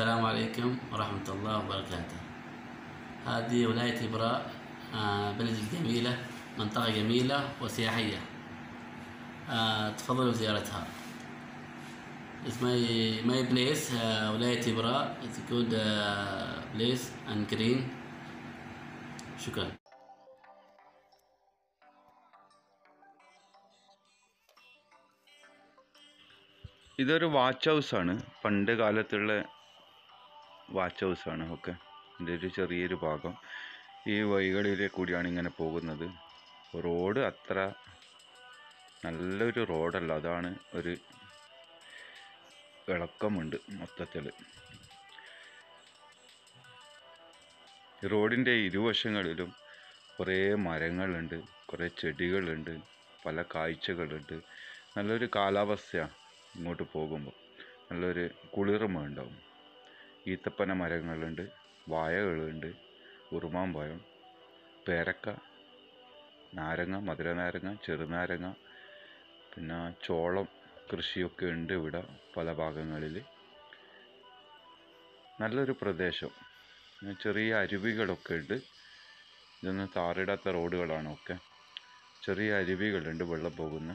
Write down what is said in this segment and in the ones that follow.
السلام عليكم ورحمة الله وبركاته هذه ولاية إبراء آه، بلد جميلة منطقة جميلة وسياحية آه، تفضلوا زيارتها It's my my place uh, ولاية إبراء It's a good uh, place and green شكرا ഇതൊരു watch ഹൗസാണ് പണ്ട് കാലത്തുള്ള watch ഹൗസാണ് okay ഇതിന്റെ ഒരു ചെറിയൊരു ഭാഗം. ഈ വഴികളിലെ കൂടിയാണ് ഇങ്ങനെ പോകുന്നത്. റോഡ് അത്ര നല്ലൊരു റോഡല്ല. അതാണ് ഒരു ഇളക്കമുണ്ട് മൊത്തത്തിൽ. റോഡിന്റെ ഇരുവശങ്ങളിലും കുറേ മരങ്ങളുണ്ട് കുറേ ചെടികളുണ്ട് പല കാഴ്ചകളുണ്ട്. നല്ലൊരു കാലാവസ്ഥയാണ് ഇങ്ങോട്ട് പോകുമ്പോൾ. നല്ലൊരു കുളിർമ ഉണ്ടാവും. ഈത്തപ്പന മരങ്ങളുണ്ട് വാഴകളുണ്ട് ഉറുമാമ്പഴം പേരക്ക നാരങ്ങ മധുരനാരങ്ങ ചെറുനാരങ്ങ പിന്നെ ചോളം കൃഷിയൊക്കെ ഉണ്ട് ഇവിടെ പല ഭാഗങ്ങളിൽ. നല്ലൊരു പ്രദേശം. ചെറിയ അരുവികളൊക്കെ ഉണ്ട്. ഇതൊന്നും താറിടാത്ത റോഡുകളാണ് ഒക്കെ. ചെറിയ അരുവികളുണ്ട് വെള്ളം പോകുന്ന.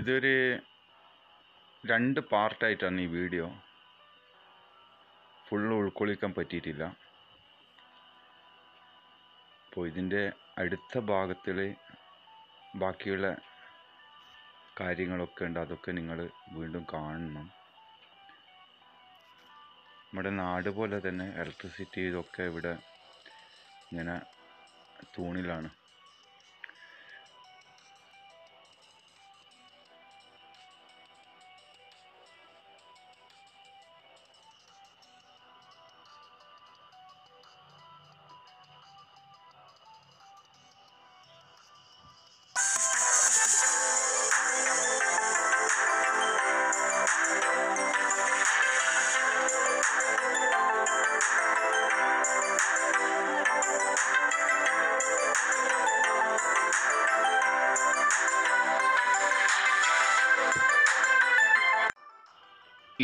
ഇതൊരു രണ്ട് പാർട്ടായിട്ടാണ് ഈ വീഡിയോ ഫുള്ള് ഉൾക്കൊള്ളിക്കാൻ പറ്റിയിട്ടില്ല. അപ്പോൾ ഇതിന്റെ അടുത്ത ഭാഗത്തിൽ ബാക്കിയുള്ള കാര്യങ്ങളൊക്കെ ഉണ്ട് അതൊക്കെ നിങ്ങൾ വീണ്ടും കാണണം. നമ്മുടെ നാട് പോലെ തന്നെ ഇലക്ട്രിസിറ്റി ഇതൊക്കെ ഇവിടെ ഇങ്ങനെ തൂണിലാണ്.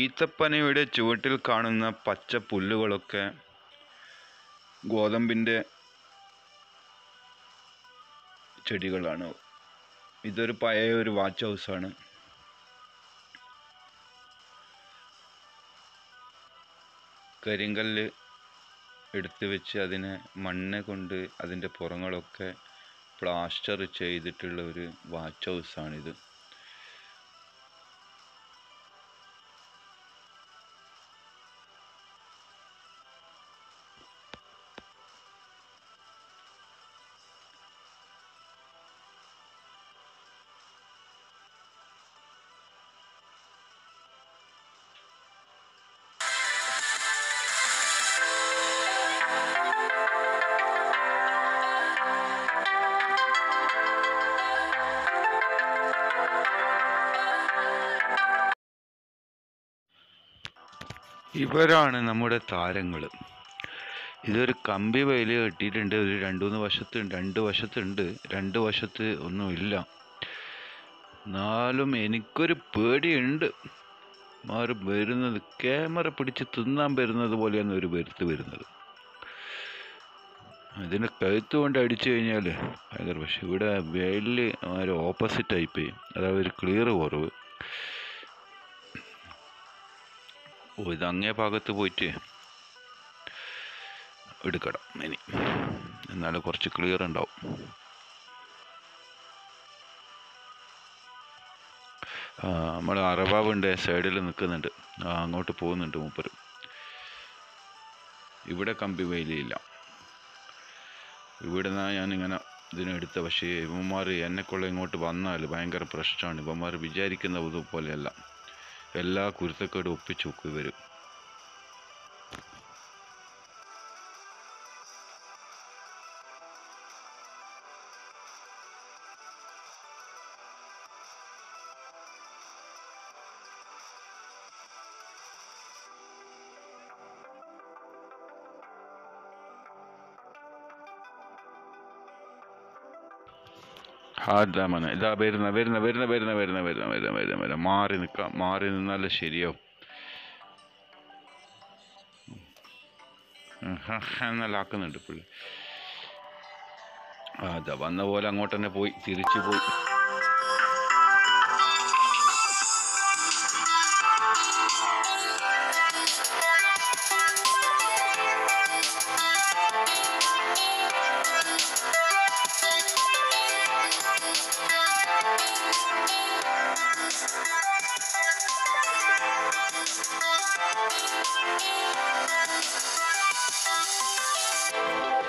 ഈത്തപ്പനയുടെ ചുവട്ടിൽ കാണുന്ന പച്ച പുല്ലുകളൊക്കെ ഗോതമ്പിന്റെ ചെടികളാണ്. ഇതൊരു പഴയ ഒരു വാച്ച് ഹൗസാണ്. കരിങ്കല്ല് എടുത്തു വെച്ച് അതിനെ മണ്ണ് കൊണ്ട് അതിന്റെ പുറങ്ങളൊക്കെ പ്ലാസ്റ്റർ ചെയ്തിട്ടുള്ള ഒരു വാച്ച് ഹൗസാണിത്. ഇവരാണ് നമ്മുടെ താരങ്ങൾ ഇതൊരു കമ്പി വയൽ കെട്ടിയിട്ടുണ്ട്. ഒരു രണ്ട് മൂന്ന് വശത്ത് രണ്ട് വശത്തുണ്ട് രണ്ട് വശത്ത് ഒന്നുമില്ല എന്നാലും എനിക്കൊരു പേടിയുണ്ട്. മാറി വരുന്നത് ക്യാമറ പിടിച്ച് തിന്നാൻ വരുന്നത് പോലെയാണ് ഒരു വരുത്ത് വരുന്നത്. ഇതിന് കഴുത്ത് കൊണ്ട് അടിച്ചു കഴിഞ്ഞാൽ ഭയങ്കര പക്ഷേ ഇവിടെ വെയിലിൽ ഒരു ഓപ്പോസിറ്റ് ആയിപ്പോയി അതായത് ഒരു ക്ലിയർ കുറവ്. ഇത് അങ്ങേ ഭാഗത്ത് പോയിട്ട് എടുക്കണം ഇനി. എന്നാലും കുറച്ച് ക്ലിയർ ഉണ്ടാവും. നമ്മൾ അറബാബുണ്ട് സൈഡിൽ നിൽക്കുന്നുണ്ട്. അങ്ങോട്ട് പോകുന്നുണ്ട് മൂപ്പര്. ഇവിടെ കമ്പി വേലിയില്ല ഇവിടെ നിന്നാണ് ഞാനിങ്ങനെ ഇതിനെടുത്ത പക്ഷേ ഇവന്മാർ എന്നെക്കൊള്ള ഇങ്ങോട്ട് വന്നാൽ ഭയങ്കര പ്രശ്നമാണ്. ഇവന്മാർ വിചാരിക്കുന്ന പോലെയല്ല എല്ലാ കുരുത്തക്കേടും ഒപ്പിച്ചു വെക്കും ഇവർ അതാ മനെ ഇതാ വരുന്ന വരുന്ന വരുന്ന വരുന്ന വരുന്ന വരുന്ന വരുന്ന വരുന്ന വരുന്ന. മാറി നിൽക്കാം. മാറി നിന്നാലേ ശരിയാവും. എന്നെല്ലാം ആക്കുന്നുണ്ട് പുള്ളി. അതാ വന്ന പോലെ അങ്ങോട്ട് തന്നെ പോയി തിരിച്ചു പോയി. Thank you.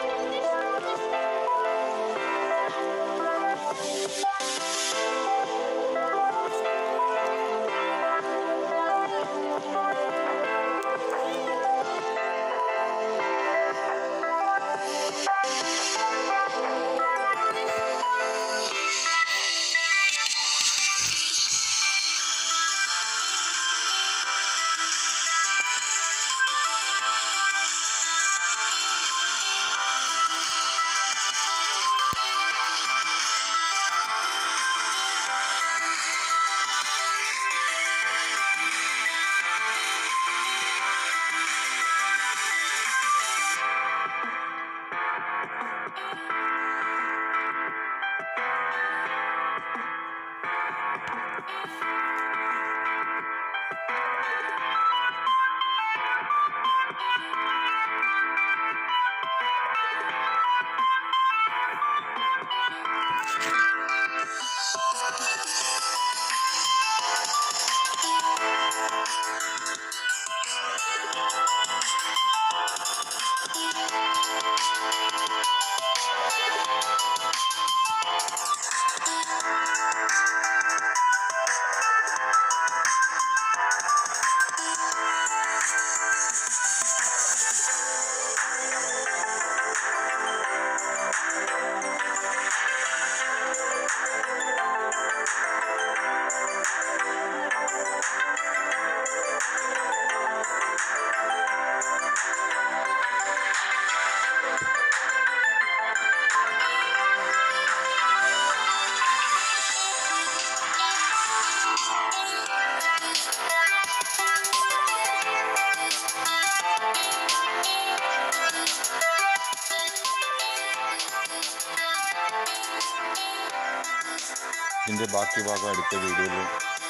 ഇതിന്റെ ബാക്കി ഭാഗം അടുത്ത വീഡിയോയിൽ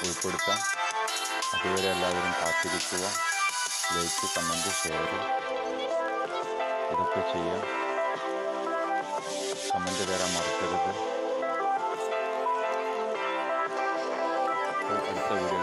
ഉൾപ്പെടുത്താം. അതുവരെ എല്ലാവരും കാത്തിരിക്കുക. ലൈക്ക് കമന്റ് ഷെയർ ഇതൊക്കെ ചെയ്യാം. കമന്റ് തരാൻ മറക്കരുത്. അടുത്ത വീഡിയോ